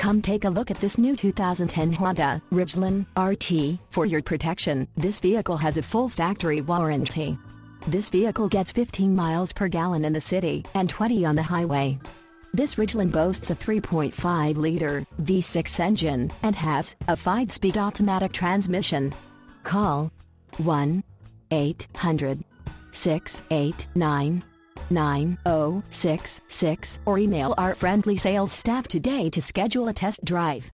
Come take a look at this new 2010 Honda Ridgeline RT. For your protection, this vehicle has a full factory warranty. This vehicle gets 15 miles per gallon in the city and 20 on the highway. This Ridgeline boasts a 3.5-liter V6 engine and has a 5-speed automatic transmission. Call 1-800-689-9066 or email our friendly sales staff today to schedule a test drive.